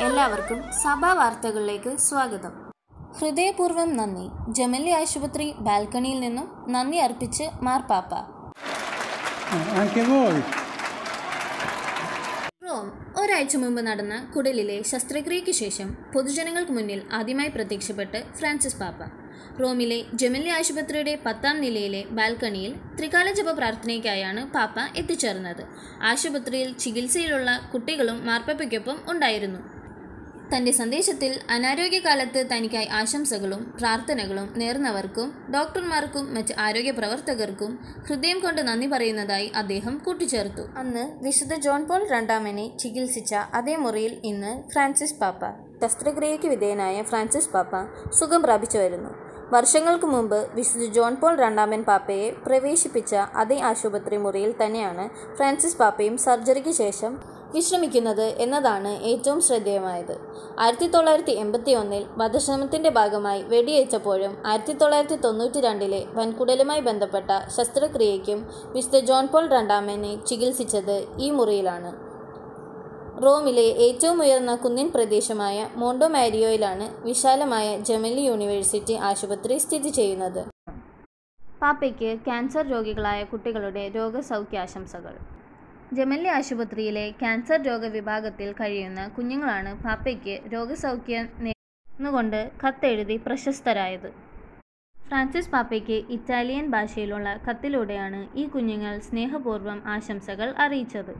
എല്ലാവർക്കും സഭാ വാർത്തകളിലേക്ക് സ്വാഗതം. ഹൃദയപൂർവം നന്ദി. ജമലി ആശുപത്രി ബാൽക്കണിയിൽ നിന്നും നന്ദി അർപ്പിച്ച് മാർപ്പാപ്പ. റോം ഒരാഴ്ച മുമ്പ് നടന്ന കുടലിലെ ശസ്ത്രക്രിയയ്ക്ക് ശേഷം പൊതുജനങ്ങൾക്ക് മുന്നിൽ ആദ്യമായി പ്രത്യക്ഷപ്പെട്ട് ഫ്രാൻസിസ് പാപ്പ. റോമിലെ ജെമില്ലി ആശുപത്രിയുടെ പത്താം നിലയിലെ ബാൽക്കണിയിൽ ത്രികാല ജപ പ്രാർത്ഥനയ്ക്കായാണ് പാപ്പ എത്തിച്ചേർന്നത്. ആശുപത്രിയിൽ ചികിത്സയിലുള്ള കുട്ടികളും മാർപ്പപ്പയ്ക്കൊപ്പം ഉണ്ടായിരുന്നു. തന്റെ സന്ദേശത്തിൽ അനാരോഗ്യകാലത്ത് തനിക്കായി ആശംസകളും പ്രാർത്ഥനകളും നേർന്നവർക്കും ഡോക്ടർമാർക്കും മറ്റ് ആരോഗ്യ പ്രവർത്തകർക്കും ഹൃദയം കൊണ്ട് നന്ദി പറയുന്നതായി അദ്ദേഹം കൂട്ടിച്ചേർത്തു. അന്ന് വിശുദ്ധ ജോൺ പോൾ രണ്ടാമനെ ചികിത്സിച്ച അതേ മുറിയിൽ ഇന്ന് ഫ്രാൻസിസ് പാപ്പ ശസ്ത്രക്രിയയ്ക്ക് വിധേയനായ ഫ്രാൻസിസ് പാപ്പ സുഖം പ്രാപിച്ചു വരുന്നു വർഷങ്ങൾക്ക് മുമ്പ് വിശുദ്ധ ജോൺ പോൾ രണ്ടാമൻ പാപ്പയെ പ്രവേശിപ്പിച്ച അതേ ആശുപത്രി മുറിയിൽ തന്നെയാണ് ഫ്രാൻസിസ് പാപ്പയും സർജറിക്ക് ശേഷം വിശ്രമിക്കുന്നത് എന്നതാണ് ഏറ്റവും ശ്രദ്ധേയമായത്. ആയിരത്തി തൊള്ളായിരത്തി എൺപത്തി ഒന്നിൽ വധശ്രമത്തിന്റെ ഭാഗമായി വെടിയേറ്റപ്പോഴും ആയിരത്തി തൊള്ളായിരത്തി തൊണ്ണൂറ്റി രണ്ടിലെ വൻകുടലുമായി ബന്ധപ്പെട്ട ശസ്ത്രക്രിയയ്ക്കും മിസ്റ്റർ ജോൺ പോൾ രണ്ടാമനെ ചികിത്സിച്ചത് ഈ മുറിയിലാണ്. റോമിലെ ഏറ്റവും ഉയർന്ന കുന്നിൻ പ്രദേശമായ മോണ്ടോമാരിയോയിലാണ് വിശാലമായ ജമലി യൂണിവേഴ്സിറ്റി ആശുപത്രി സ്ഥിതി ചെയ്യുന്നത്. പാപ്പയ്ക്ക് ക്യാൻസർ രോഗികളായ കുട്ടികളുടെ രോഗസൗഖ്യാശംസകൾ. ജമല്ലി ആശുപത്രിയിലെ ക്യാൻസർ രോഗവിഭാഗത്തിൽ കഴിയുന്ന കുഞ്ഞുങ്ങളാണ് പാപ്പയ്ക്ക് രോഗസൗഖ്യം നേർന്നുകൊണ്ട് കത്തെഴുതി പ്രശസ്തരായത്. ഫ്രാൻസിസ് പാപ്പയ്ക്ക് ഇറ്റാലിയൻ ഭാഷയിലുള്ള കത്തിലൂടെയാണ് ഈ കുഞ്ഞുങ്ങൾ സ്നേഹപൂർവം ആശംസകൾ അറിയിച്ചത്.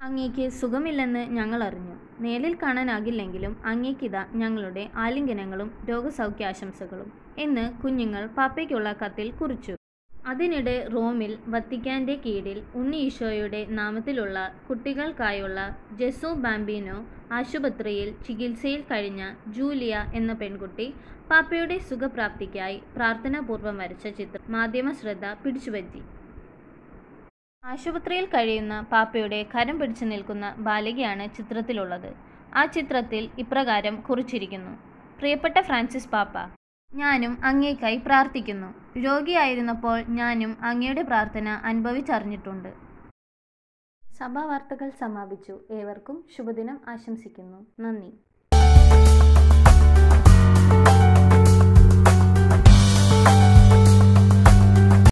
അങ്ങേക്ക് സുഖമില്ലെന്ന് ഞങ്ങൾ അറിഞ്ഞു. നേരിൽ കാണാനാകില്ലെങ്കിലും അങ്ങേക്കിതാ ഞങ്ങളുടെ ആലിംഗനങ്ങളും രോഗസൗഖ്യാശംസകളും എന്ന് കുഞ്ഞുങ്ങൾ പാപ്പയ്ക്കുള്ള കത്തിൽ കുറിച്ചു. അതിനിടെ റോമിൽ വത്തിക്കാന്റെ കീഴിൽ ഉണ്ണീശോയുടെ നാമത്തിലുള്ള കുട്ടികൾക്കായുള്ള ജെസു ബാംബിനോ ആശുപത്രിയിൽ ചികിത്സയിൽ കഴിഞ്ഞ ജൂലിയ എന്ന പെൺകുട്ടി പാപ്പയുടെ സുഖപ്രാപ്തിക്കായി പ്രാർത്ഥനാപൂർവം വരച്ച ചിത്രം മാധ്യമ ശ്രദ്ധ പിടിച്ചുപറ്റി. ആശുപത്രിയിൽ കഴിയുന്ന പാപ്പയുടെ കരം പിടിച്ചു നിൽക്കുന്ന ബാലികയാണ് ചിത്രത്തിലുള്ളത്. ആ ചിത്രത്തിൽ ഇപ്രകാരം കുറിച്ചിരിക്കുന്നു. പ്രിയപ്പെട്ട ഫ്രാൻസിസ് പാപ്പ ഞാനും അങ്ങേക്കായി പ്രാർത്ഥിക്കുന്നു. രോഗിയായിരുന്നപ്പോൾ ഞാനും അങ്ങയുടെ പ്രാർത്ഥന അനുഭവിച്ചറിഞ്ഞിട്ടുണ്ട്. സഭാ വാർത്തകൾ സമാപിച്ചു. ഏവർക്കും ശുഭദിനം ആശംസിക്കുന്നു. നന്ദി.